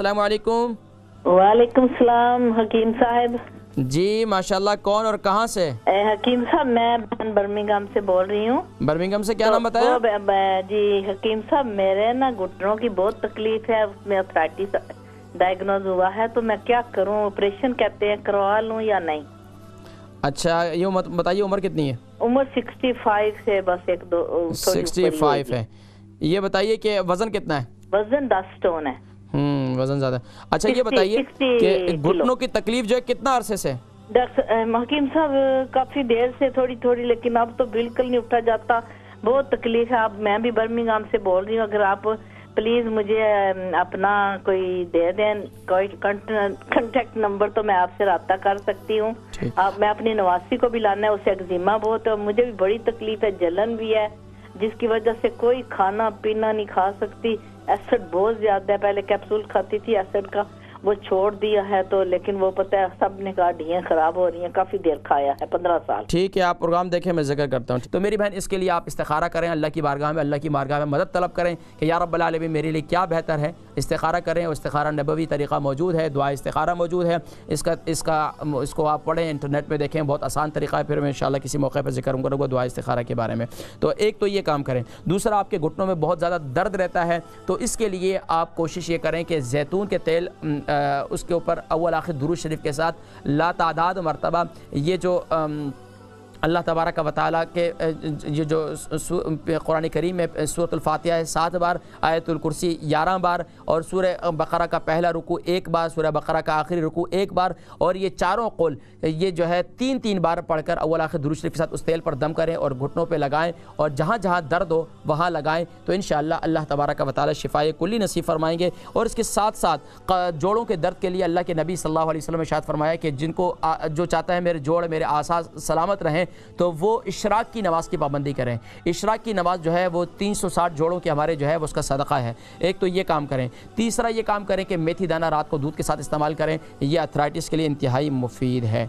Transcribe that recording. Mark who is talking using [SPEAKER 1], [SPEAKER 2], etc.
[SPEAKER 1] السلام علیکم۔
[SPEAKER 2] وعلیکم السلام حکیم صاحب۔
[SPEAKER 1] جی ماشاءاللہ کون اور کہاں سے؟
[SPEAKER 2] اے حکیم صاحب میں برمنگم سے بول رہی ہوں۔
[SPEAKER 1] برمنگم سے کیا نام بتایا؟
[SPEAKER 2] جی حکیم صاحب میرے نا گھٹنوں کی بہت تکلیف ہے اس میں ارتھرائٹس ڈائگنوز ہوا ہے تو میں کیا کروں؟ آپریشن کہتے ہیں کروا لوں یا نہیں؟
[SPEAKER 1] اچھا یہ بتائیے عمر کتنی ہے؟
[SPEAKER 2] عمر سکسٹی فائیو سے بس ایک دو
[SPEAKER 1] سکسٹی فائیو۔ ہے۔ یہ بتائیے کہ وزن کتنا ہے؟
[SPEAKER 2] وزن دس سٹون ہے۔
[SPEAKER 1] وزن زیادہ۔ اچھا یہ
[SPEAKER 2] 60
[SPEAKER 1] بتائیے
[SPEAKER 2] 60
[SPEAKER 1] کہ۔ گھٹنوں کی تکلیف جو ہے کتنا عرصے سے
[SPEAKER 2] ڈاکٹر اہم، حکیم صاحب کافی دیر سے تھوڑی تھوڑی لیکن اب تو بالکل نہیں اٹھا جاتا بہت تکلیف ہے اب میں بھی برمنگام سے بول رہی ہوں اگر آپ پلیز مجھے اپنا کوئی دے دیں کوئی کنٹیکٹ نمبر تو میں آپ سے رابطہ کر سکتی ہوں۔ آپ میں اپنی نواسی کو بھی لانا ہے اسے ایگزیما بہت ہے مجھے بھی بڑی تکلیف ہے جلن بھی ہے جس کی وجہ سے کوئی کھانا پینا نہیں کھا سکتی۔ ایسڈ بہت زیادہ ہے۔ پہلے کیپسول کھاتی تھی ایسڈ کا۔ وہ چھوڑ دیا ہے تو، لیکن وہ پتہ ہے، سب نے کہا ڈیاں خراب ہو رہی ہیں۔ کافی دیر کھایا ہے، پندرہ سال۔
[SPEAKER 1] ٹھیک ہے، آپ پروگرام دیکھیں، میں ذکر کرتا ہوں۔ تو میری بہن، اس کے لیے آپ استخارہ کریں۔ اللہ کی بارگاہ میں، اللہ کی بارگاہ میں مدد طلب کریں کہ یا رب العالمین میرے لیے کیا بہتر ہے۔ استخارہ کریں استخارہ نبوی طریقہ موجود ہے، دعا استخارہ موجود ہے۔ اس کا اس کا، اس کو آپ پڑھیں، انٹرنیٹ پہ دیکھیں، بہت آسان طریقہ ہے۔ پھر میں انشاءاللہ کسی موقع پہ ذکر کروں گا دعا استخارہ کے بارے میں۔ تو ایک تو یہ کام کریں۔ دوسرا، آپ کے گھٹنوں میں بہت زیادہ درد رہتا ہے، تو اس کے لیے آپ کوشش یہ کریں کہ زیتون کے تیل اس کے اوپر اول آخر درود شریف کے ساتھ لا تعداد مرتبہ یہ جو اللہ تبارک و تعالیٰ کے یہ جو قرآن کریم میں صورت الفاتحہ ہے، سات بار آیت الکرسی گیارہ بار، اور سورہ بقرہ کا پہلا رکو ایک بار، سورہ بقرہ کا آخری رکو ایک بار، اور یہ چاروں قول، یہ جو ہے تین تین بار پڑھ کر اول آخر درود شریف کے ساتھ اس تیل پر دم کریں اور گھٹنوں پہ لگائیں، اور جہاں جہاں درد ہو وہاں لگائیں، تو انشاءاللہ اللہ تبارک و تعالیٰ شفائے کلی نصیب فرمائیں گے۔ اور اس کے ساتھ ساتھ جوڑوں کے درد کے لیے اللہ کے نبی صلی اللہ علیہ وسلم نے شاید فرمایا کہ جن کو جو چاہتا ہے میرے جوڑ، میرے آسا سلامت رہیں تو وہ اشراق کی نماز کی پابندی کریں۔ اشراق کی نماز جو ہے وہ تین سو ساٹھ جوڑوں کے ہمارے جو ہے وہ اس کا صدقہ ہے۔ ایک تو یہ کام کریں۔ تیسرا یہ کام کریں کہ میتھی دانہ رات کو دودھ کے ساتھ استعمال کریں۔ یہ اتھرائٹس کے لیے انتہائی مفید ہے۔